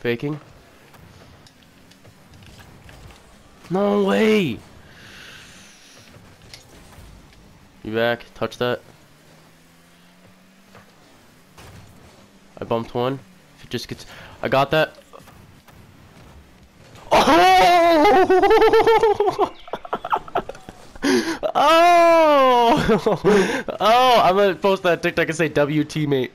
Faking. No way! You back? Touch that. I bumped one. If it just gets... I got that. Oh! oh! oh! I'm gonna post that TikTok and say W teammate.